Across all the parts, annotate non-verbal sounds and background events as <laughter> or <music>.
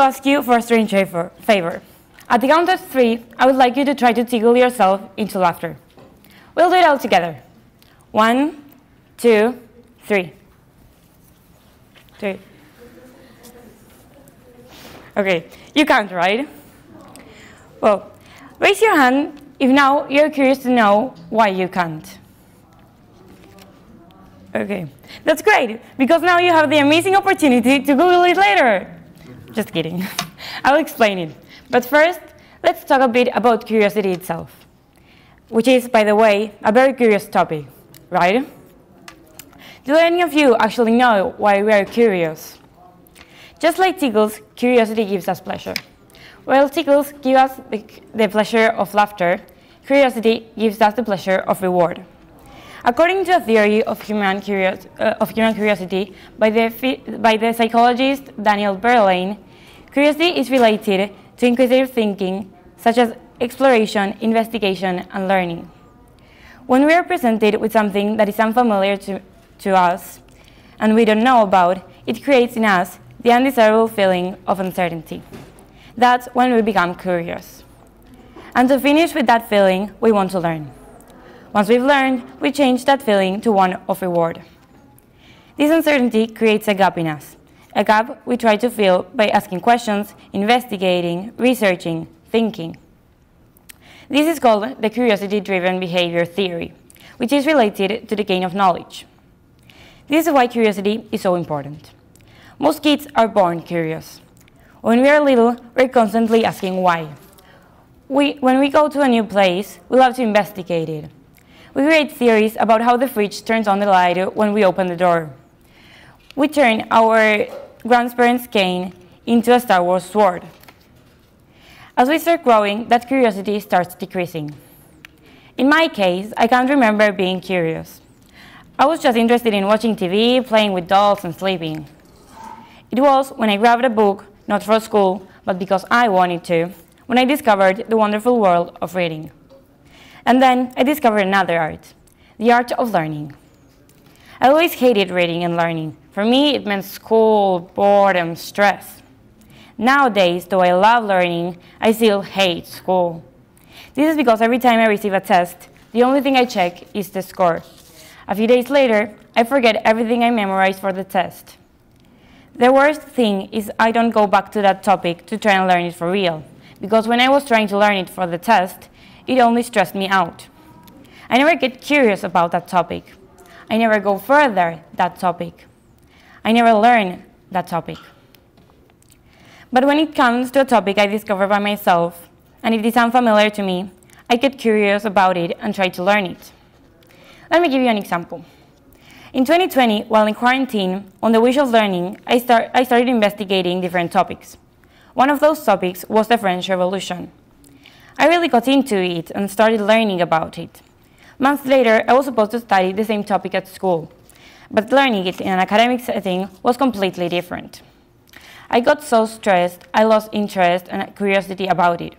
ask you for a strange favor. At the count of three, I would like you to try to tickle yourself into laughter. We'll do it all together. One, two, three. Three. Okay, you can't, right? Well, raise your hand if now you're curious to know why you can't. Okay, that's great, because now you have the amazing opportunity to Google it later. Just kidding. <laughs> I'll explain it. But first, let's talk a bit about curiosity itself, which is, by the way, a very curious topic, right? Do any of you actually know why we are curious? Just like tickles, curiosity gives us pleasure. While tickles give us the, pleasure of laughter, curiosity gives us the pleasure of reward. According to a theory of human, curios uh, of human curiosity by the, by the psychologist Daniel Berlyne, curiosity is related to inquisitive thinking, such as exploration, investigation, and learning. When we are presented with something that is unfamiliar to, to us and we don't know about, it creates in us the undesirable feeling of uncertainty. That's when we become curious. And to finish with that feeling, we want to learn. Once we've learned, we change that feeling to one of reward. This uncertainty creates a gap in us, a gap we try to fill by asking questions, investigating, researching, thinking. This is called the curiosity-driven behavior theory, which is related to the gain of knowledge. This is why curiosity is so important. Most kids are born curious. When we are little, we're constantly asking why. We, when we go to a new place, we love to investigate it. We create theories about how the fridge turns on the light when we open the door. We turn our grandparents' cane into a Star Wars sword. As we start growing, that curiosity starts decreasing. In my case, I can't remember being curious. I was just interested in watching TV, playing with dolls, and sleeping. It was when I grabbed a book, not for school, but because I wanted to, when I discovered the wonderful world of reading. And then I discovered another art, the art of learning. I always hated reading and learning. For me, it meant school, boredom, stress. Nowadays, though I love learning, I still hate school. This is because every time I receive a test, the only thing I check is the score. A few days later, I forget everything I memorized for the test. The worst thing is I don't go back to that topic to try and learn it for real, because when I was trying to learn it for the test, it only stressed me out. I never get curious about that topic. I never go further that topic. I never learn that topic. But when it comes to a topic I discover by myself, and if it is unfamiliar to me, I get curious about it and try to learn it. Let me give you an example. In 2020, while in quarantine, on the wish of learning, I, start, I started investigating different topics. One of those topics was the French Revolution. I really got into it and started learning about it. Months later, I was supposed to study the same topic at school, but learning it in an academic setting was completely different. I got so stressed, I lost interest and curiosity about it.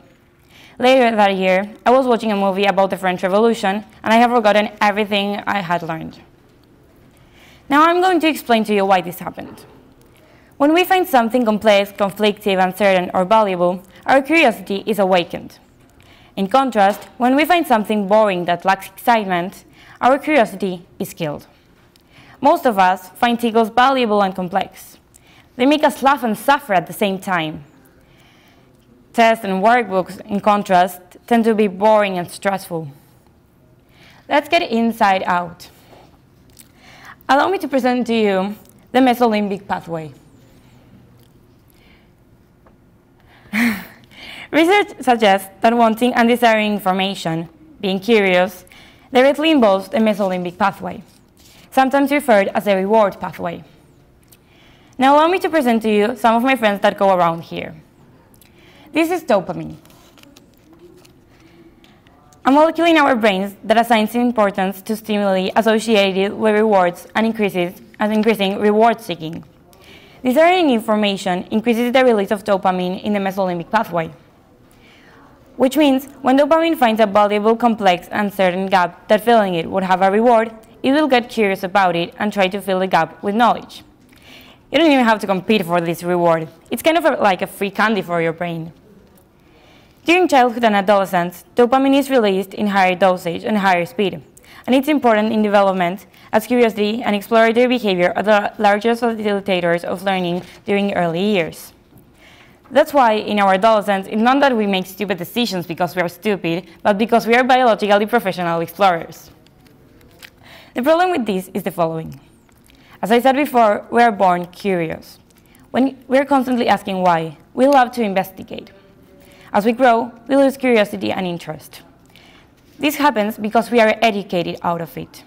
Later that year, I was watching a movie about the French Revolution, and I have forgotten everything I had learned. Now I'm going to explain to you why this happened. When we find something complex, conflictive, uncertain, or valuable, our curiosity is awakened. In contrast, when we find something boring that lacks excitement, our curiosity is killed. Most of us find tickles valuable and complex. They make us laugh and suffer at the same time. Tests and workbooks, in contrast, tend to be boring and stressful. Let's get inside out. Allow me to present to you the mesolimbic pathway. Research suggests that wanting and desiring information, being curious, directly involves the mesolimbic pathway, sometimes referred as the reward pathway. Now allow me to present to you some of my friends that go around here. This is dopamine, a molecule in our brains that assigns importance to stimuli associated with rewards and increases and increasing reward seeking. Desiring information increases the release of dopamine in the mesolimbic pathway which means when dopamine finds a valuable, complex, and certain gap that filling it would have a reward, it will get curious about it and try to fill the gap with knowledge. You don't even have to compete for this reward. It's kind of a, like a free candy for your brain. During childhood and adolescence, dopamine is released in higher dosage and higher speed, and it's important in development as curiosity and exploratory behavior are the largest facilitators of learning during early years. That's why in our adolescence, it's not that we make stupid decisions because we are stupid, but because we are biologically professional explorers. The problem with this is the following. As I said before, we are born curious. When we're constantly asking why, we love to investigate. As we grow, we lose curiosity and interest. This happens because we are educated out of it.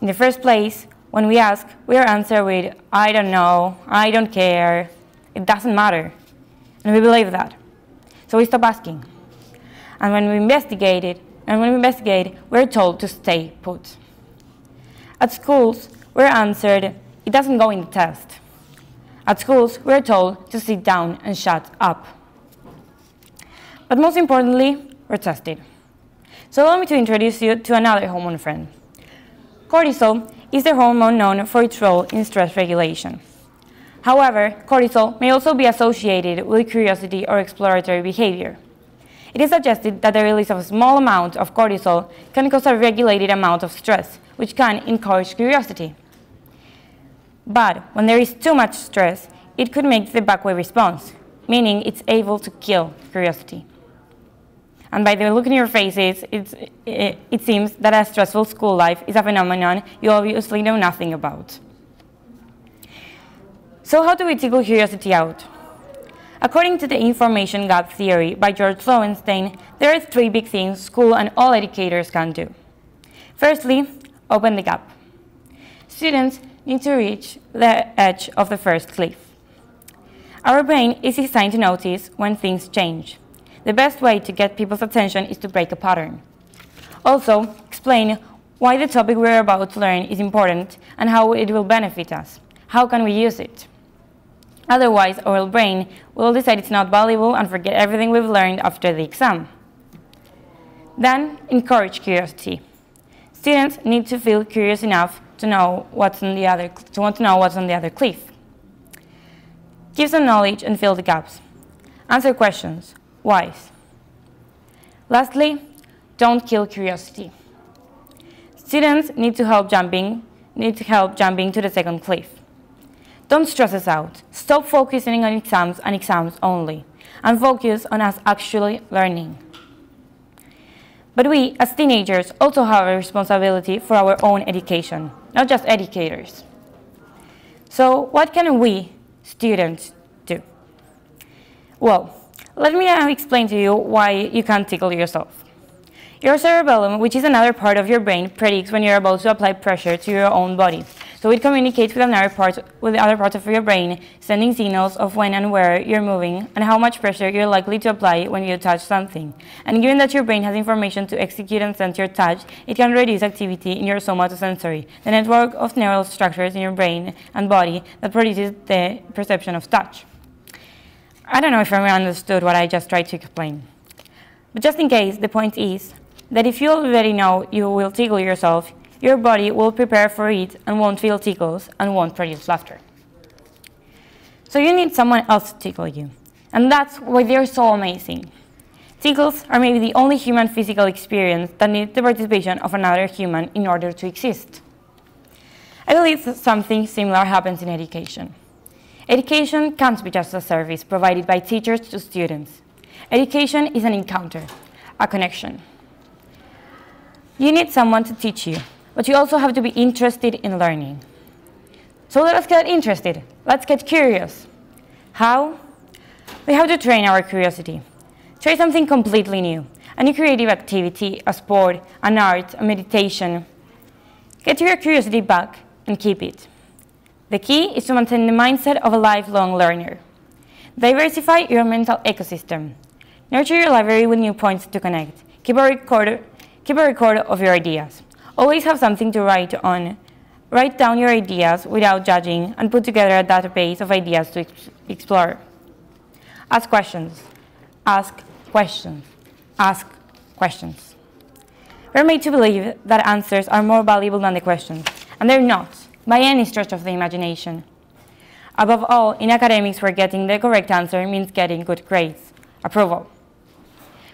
In the first place, when we ask, we are answered with, I don't know, I don't care, it doesn't matter. And we believe that. So we stop asking. And when we investigate it, and when we investigate, we're told to stay put. At schools, we're answered, it doesn't go in the test. At schools, we're told to sit down and shut up. But most importantly, we're tested. So allow me to introduce you to another hormone friend. Cortisol is the hormone known for its role in stress regulation. However, cortisol may also be associated with curiosity or exploratory behavior. It is suggested that the release of a small amount of cortisol can cause a regulated amount of stress, which can encourage curiosity. But when there is too much stress, it could make the backway response, meaning it's able to kill curiosity. And by the look in your faces, it, it seems that a stressful school life is a phenomenon you obviously know nothing about. So how do we tickle curiosity out? According to the information gap theory by George Loewenstein, there are three big things school and all educators can do. Firstly, open the gap. Students need to reach the edge of the first cliff. Our brain is designed to notice when things change. The best way to get people's attention is to break a pattern. Also, explain why the topic we're about to learn is important and how it will benefit us. How can we use it? Otherwise, our brain will decide it's not valuable and forget everything we've learned after the exam. Then, encourage curiosity. Students need to feel curious enough to know what's on the other, to want to know what's on the other cliff. Give some knowledge and fill the gaps. Answer questions. Whys. Lastly, don't kill curiosity. Students need to help jumping, need to help jumping to the second cliff. Don't stress us out. Stop focusing on exams and exams only, and focus on us actually learning. But we, as teenagers, also have a responsibility for our own education, not just educators. So, what can we, students, do? Well, let me now explain to you why you can't tickle yourself. Your cerebellum, which is another part of your brain, predicts when you're about to apply pressure to your own body. So it communicates with another part, with the other parts of your brain, sending signals of when and where you're moving and how much pressure you're likely to apply when you touch something. And given that your brain has information to execute and sense your touch, it can reduce activity in your somatosensory, the network of neural structures in your brain and body that produces the perception of touch. I don't know if everyone understood what I just tried to explain. But just in case, the point is that if you already know you will tickle yourself, your body will prepare for it and won't feel tickles and won't produce laughter. So you need someone else to tickle you. And that's why they're so amazing. Tickles are maybe the only human physical experience that needs the participation of another human in order to exist. I believe something similar happens in education. Education can't be just a service provided by teachers to students. Education is an encounter, a connection. You need someone to teach you, but you also have to be interested in learning. So let us get interested. Let's get curious. How? We have to train our curiosity. Try something completely new, a new creative activity, a sport, an art, a meditation. Get your curiosity back and keep it. The key is to maintain the mindset of a lifelong learner. Diversify your mental ecosystem. Nurture your library with new points to connect. Keep a record Keep a record of your ideas. Always have something to write on. Write down your ideas without judging and put together a database of ideas to explore. Ask questions. Ask questions. Ask questions. We're made to believe that answers are more valuable than the questions, and they're not, by any stretch of the imagination. Above all, in academics where getting the correct answer means getting good grades, approval.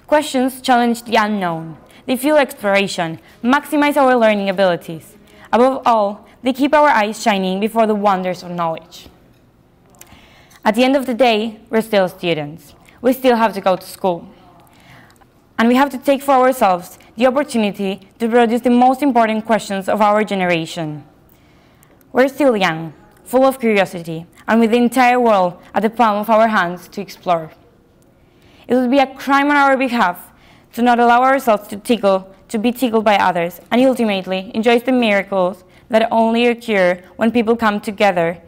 Questions challenge the unknown. They fuel exploration, maximize our learning abilities. Above all, they keep our eyes shining before the wonders of knowledge. At the end of the day, we're still students. We still have to go to school. And we have to take for ourselves the opportunity to produce the most important questions of our generation. We're still young, full of curiosity, and with the entire world at the palm of our hands to explore. It would be a crime on our behalf to not allow ourselves to tickle, to be tickled by others, and ultimately enjoy the miracles that only occur when people come together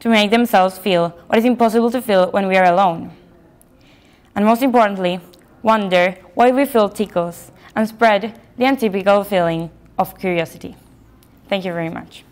to make themselves feel what is impossible to feel when we are alone. And most importantly, wonder why we feel tickles and spread the untypical feeling of curiosity. Thank you very much.